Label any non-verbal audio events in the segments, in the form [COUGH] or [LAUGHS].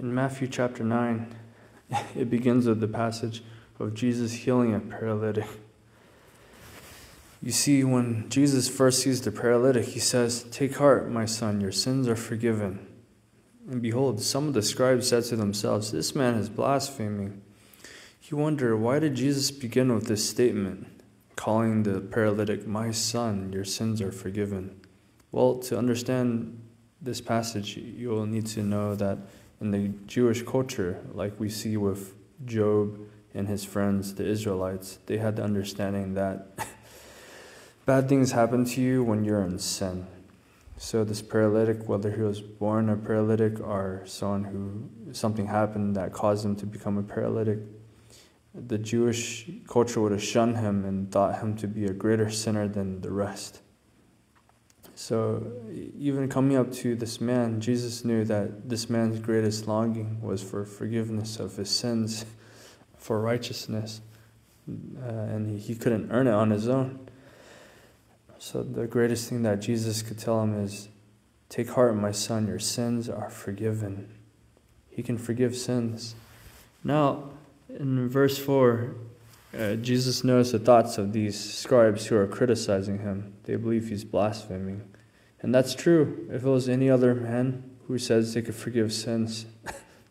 In Matthew chapter 9, [LAUGHS] it begins with the passage of Jesus healing a paralytic. You see, when Jesus first sees the paralytic, he says, Take heart, my son, your sins are forgiven. And behold, some of the scribes said to themselves, This man is blaspheming. You wonder, why did Jesus begin with this statement, calling the paralytic, My son, your sins are forgiven? Well, to understand this passage, you'll need to know that in the Jewish culture, like we see with Job and his friends, the Israelites, they had the understanding that [LAUGHS] bad things happen to you when you're in sin. So this paralytic, whether he was born a paralytic or someone who something happened that caused him to become a paralytic, the Jewish culture would have shunned him and thought him to be a greater sinner than the rest. So even coming up to this man, Jesus knew that this man's greatest longing was for forgiveness of his sins, for righteousness, uh, and he, he couldn't earn it on his own. So the greatest thing that Jesus could tell him is, Take heart, my son, your sins are forgiven. He can forgive sins. Now, in verse 4, uh, Jesus knows the thoughts of these scribes who are criticizing him. They believe he's blaspheming. And that's true. If it was any other man who says they could forgive sins,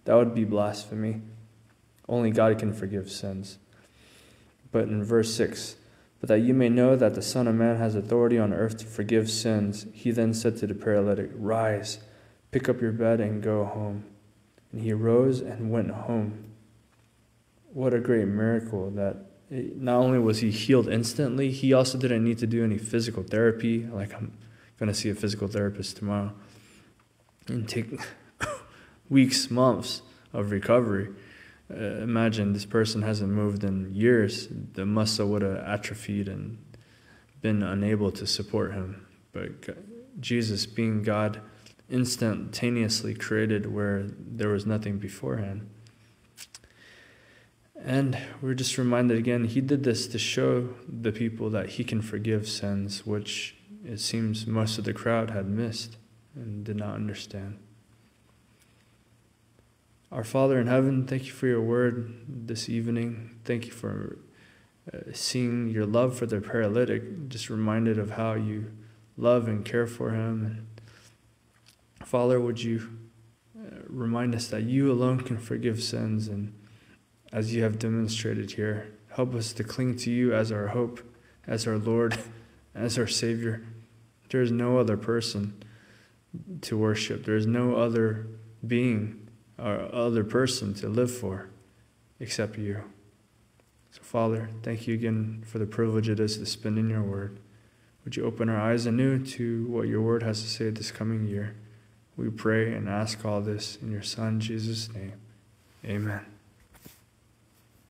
that would be blasphemy. Only God can forgive sins. But in verse 6, but that you may know that the Son of Man has authority on earth to forgive sins. He then said to the paralytic, Rise, pick up your bed, and go home. And he rose and went home. What a great miracle that not only was he healed instantly, he also didn't need to do any physical therapy. Like, I'm going to see a physical therapist tomorrow and take [COUGHS] weeks, months of recovery. Uh, imagine this person hasn't moved in years, the muscle would have atrophied and been unable to support him. But Jesus, being God, instantaneously created where there was nothing beforehand. And we're just reminded again, he did this to show the people that he can forgive sins, which it seems most of the crowd had missed and did not understand. Our Father in heaven, thank you for your word this evening. Thank you for uh, seeing your love for the paralytic, just reminded of how you love and care for him. And Father, would you uh, remind us that you alone can forgive sins, and as you have demonstrated here, help us to cling to you as our hope, as our Lord, as our Savior. There is no other person to worship, there is no other being or other person to live for except you. So, Father, thank you again for the privilege it is to spend in your word. Would you open our eyes anew to what your word has to say this coming year? We pray and ask all this in your Son, Jesus' name. Amen.